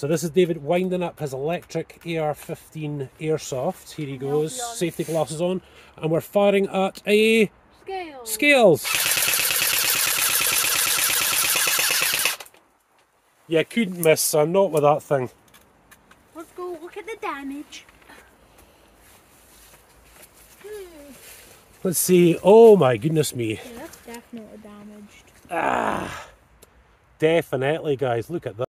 So this is David winding up his electric AR-15 airsoft. Here he goes, safety glasses on, and we're firing at a Scale. scales. Yeah, couldn't miss, son. Not with that thing. Let's go look at the damage. Let's see. Oh my goodness me. Yeah, that's definitely damaged. Ah, Definitely, guys. Look at that.